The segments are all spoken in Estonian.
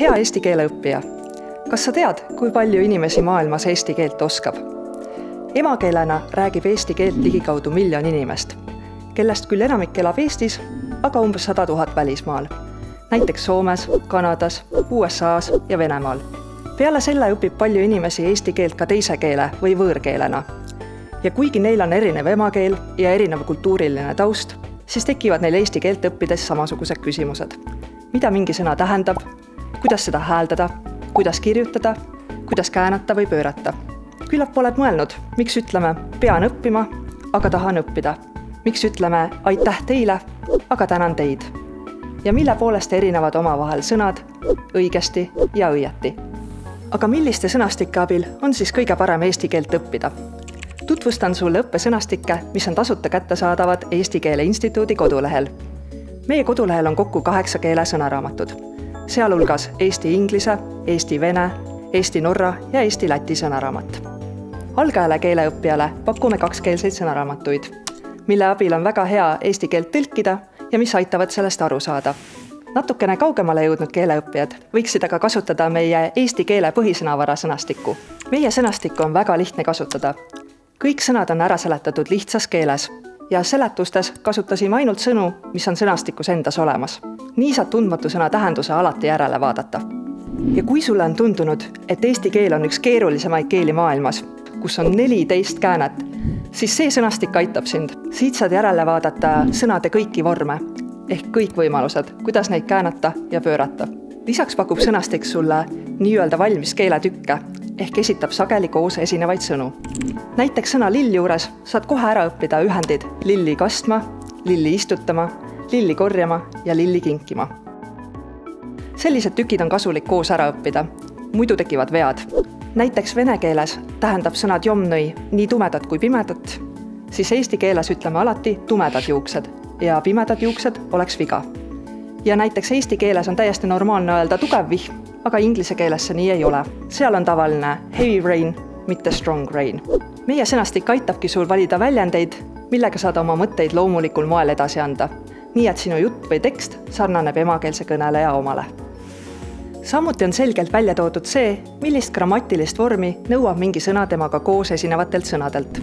hea eesti keele õppija, kas sa tead, kui palju inimesi maailmas eesti keelt oskab? emakeelena räägib eesti keelt ligikaudu miljon inimest, kellest küll enamik elab Eestis, aga umbes sada tuhat välismaal. näiteks Soomes, Kanadas, USA-s ja Venemaal. peale selle õpib palju inimesi eesti keelt ka teise keele või võõrkeelena. ja kuigi neil on erinev emakeel ja erinev kultuuriline taust, siis tekivad neil eesti keelt õppides samasugused küsimused. mida mingi sõna tähendab, kuidas seda hääldada, kuidas kirjutada, kuidas käänata või pöörata. küllap oled mõelnud, miks ütleme pean õppima, aga tahan õppida. miks ütleme aitäh teile, aga tänan teid. ja mille poolest erinevad omavahel sõnad õigesti ja õieti. aga milliste sõnastike abil on siis kõige parem eesti keelt õppida? tutvustan sulle õppesõnastikke, mis on tasuta kättesaadavad Eesti Keele Instituudi kodulehel. meie kodulehel on kokku kaheksa keele sõnaraamatud sealhulgas eesti-inglise, eesti-vene, eesti-norra ja eesti-läti sõnaraamat. algajale keeleõppijale pakume kakskeelseid sõnaraamatuid, mille abil on väga hea eesti keelt tõlkida ja mis aitavad sellest aru saada. natukene kaugemale jõudnud keeleõppijad võiksid aga kasutada meie eesti keele põhisõnavara sõnastikku. meie sõnastikku on väga lihtne kasutada. kõik sõnad on ära seletatud lihtsas keeles ja seletustes kasutasime ainult sõnu, mis on sõnastikus endas olemas. Nii saad tundmatu sõna tähenduse alati järele vaadata. ja kui sulle on tundunud, et eesti keel on üks keerulisemaid keeli maailmas, kus on neliteist käänet, siis see sõnastik aitab sind. siit saad järele vaadata sõnade kõiki vorme ehk kõik võimalused, kuidas neid käänata ja pöörata. lisaks pakub sõnastik sulle nii-öelda valmis keeletükke ehk esitab sageli koos esinevaid sõnu. näiteks sõna lill juures saad kohe ära õppida ühendid lilli kastma, lilli istutama, lilli korjama ja lilli kinkima. sellised tükid on kasulik koos ära õppida, muidu tekivad vead. näiteks vene keeles tähendab sõna tjomnõi nii tumedat kui pimedat, siis eesti keeles ütleme alati tumedad juuksed ja pimedad juuksed oleks viga. ja näiteks eesti keeles on täiesti normaalne öelda tugev vihm aga inglise keeles see nii ei ole. seal on tavaline heavy rain, mitte strong rain. meie sõnastik aitabki sul valida väljendeid, millega saad oma mõtteid loomulikul moel edasi anda. Nii et sinu jutt või tekst sarnaneb emakeelse kõneleja omale. samuti on selgelt välja toodud see, millist grammatilist vormi nõuab mingi sõna temaga koos esinevatelt sõnadelt.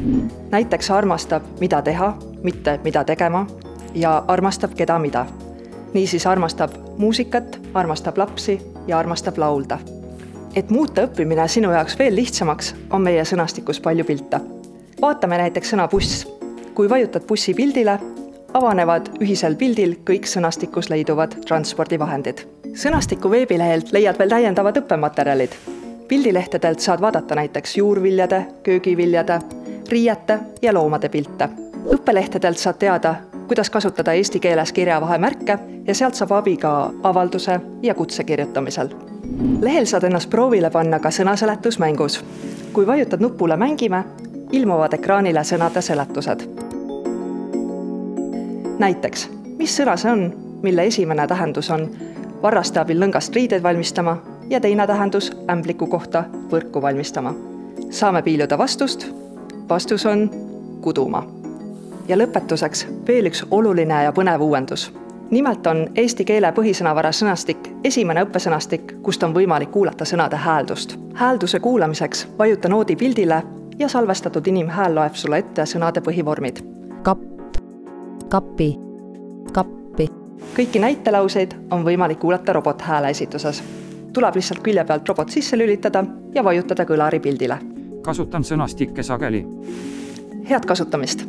näiteks armastab, mida teha, mitte mida tegema ja armastab keda mida niisiis armastab muusikat, armastab lapsi ja armastab laulda. et muuta õppimine sinu jaoks veel lihtsamaks, on meie sõnastikus palju pilte. vaatame näiteks sõna buss. kui vajutad bussi pildile, avanevad ühisel pildil kõik sõnastikus leiduvad transpordivahendid. sõnastiku veebilehelt leiad veel täiendavad õppematerjalid. pildilehtedelt saad vaadata näiteks juurviljade, köögiviljade, riiete ja loomade pilte. õppelehtedelt saad teada, kuidas kasutada eesti keeles kirjavahemärke ja sealt saab abi ka avalduse ja kutse kirjutamisel. lehel saad ennast proovile panna ka sõnaseletusmängus. kui vajutad nupule Mängime, ilmuvad ekraanile sõnade seletused. Näiteks, mis sõna see on, mille esimene tähendus on varraste abil lõngast riideid valmistama ja teine tähendus ämbliku kohta võrku valmistama. saame piiluda vastust. vastus on kuduma ja lõpetuseks veel üks oluline ja põnev uuendus. nimelt on eesti keele põhisõnavara sõnastik esimene õppesõnastik, kust on võimalik kuulata sõnade hääldust. häälduse kuulamiseks vajuta noodi pildile ja salvestatud inimhääl loeb sulle ette sõnade põhivormid. Kapp, kappi, kappi. kõiki näitelauseid on võimalik kuulata robothääle esituses. tuleb lihtsalt külje pealt robot sisse lülitada ja vajutada kõlari pildile. kasutan sõnastikke sageli. head kasutamist